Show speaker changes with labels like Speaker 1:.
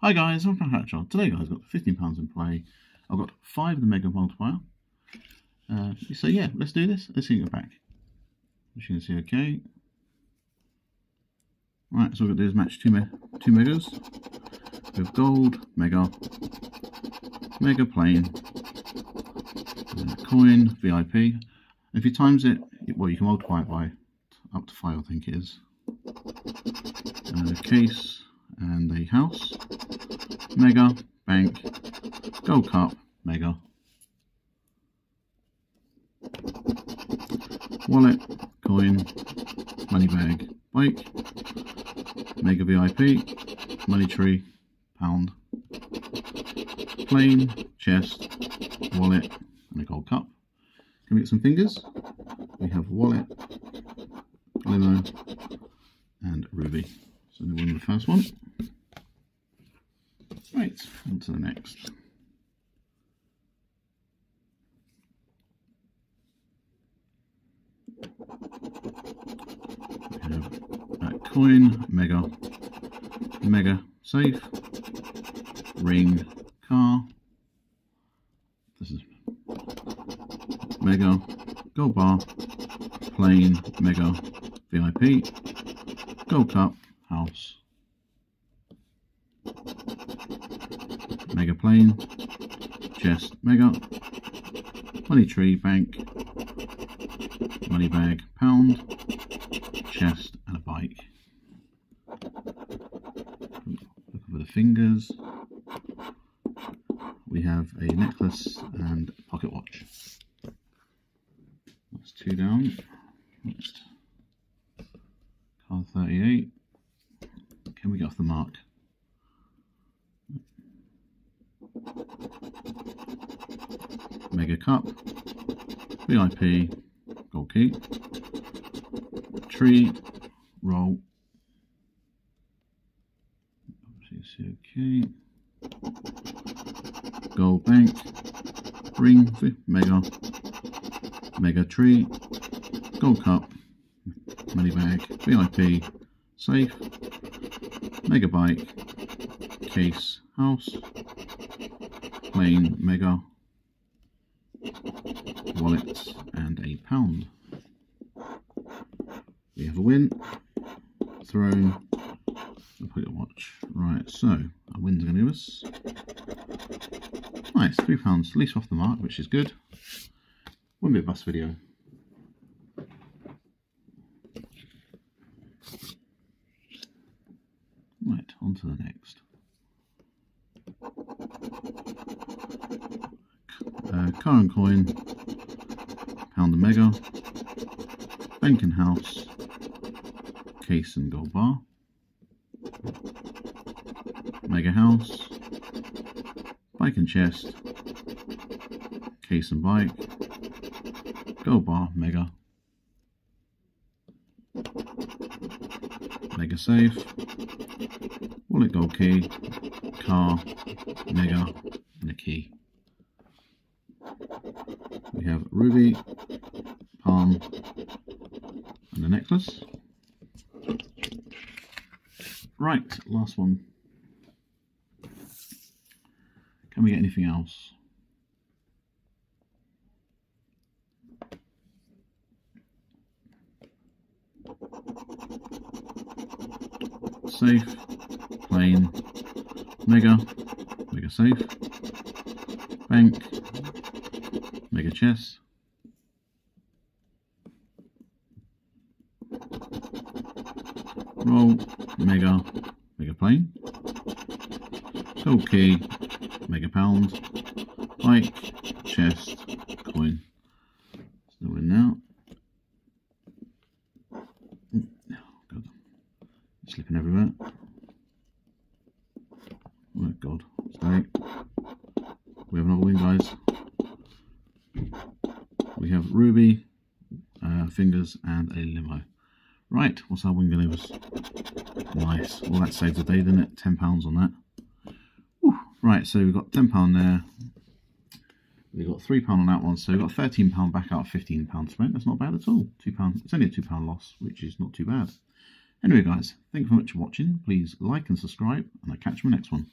Speaker 1: Hi guys, I'm Frank Hatchell. Today guys, I've got £15 in play. I've got five of the Mega Multiplier. Uh, so yeah, let's do this. Let's see it back. As you can see, okay. Right, so we've got these match two, me two megas. Have gold, mega, mega plane, coin, VIP. If you times it, well, you can multiply it by up to five, I think it is. Uh, case and a house, mega, bank, gold cup, mega, wallet, coin, money bag, bike, mega VIP, money tree, pound, plane, chest, wallet, and a gold cup. Can we get some fingers? We have wallet, limo, and ruby. So we win the first one. On to the next. We have a coin, mega, mega safe, ring, car. This is mega, gold bar, plane, mega, VIP, gold cup, house, mega plane, chest, mega, money tree, bank, money bag, pound, chest, and a bike. Look over the fingers. We have a necklace and pocket watch. That's two down. Next. Card 38. Can we get off the mark? Mega Cup, VIP, Gold Key, Tree, Roll, okay, Gold Bank, Ring, Mega, Mega Tree, Gold Cup, Money Bag, VIP, Safe, Mega Bike, Case, House, Plane, Mega, Wallet, and a pound. We have a win, I'll put your watch. Right, so our win's going to give us nice three pounds, at least off the mark, which is good. Won't be a bus video. Right, on to the next. Car and coin, pound and mega, bank and house, case and gold bar, mega house, bike and chest, case and bike, gold bar, mega, mega safe, wallet gold key, car, mega, and a key. We have ruby, palm, and a necklace. Right, last one. Can we get anything else? Safe, plane, mega, mega safe, bank, mega chest, roll, mega, mega plane, Okay, mega pound, bike, chest, coin. So we're now. Oh, God. Slipping everywhere. Oh God, stay. We have another win, guys. We have Ruby, uh, Fingers, and a limo. Right, what's our win going to? Nice. Well, that saves the day, doesn't it? £10 on that. Whew. Right, so we've got £10 there. We've got £3 on that one, so we've got £13 back out of £15 spent. That's not bad at all. £2. It's only a £2 loss, which is not too bad. Anyway, guys, thank you very much for watching. Please like and subscribe, and I'll catch you in the next one.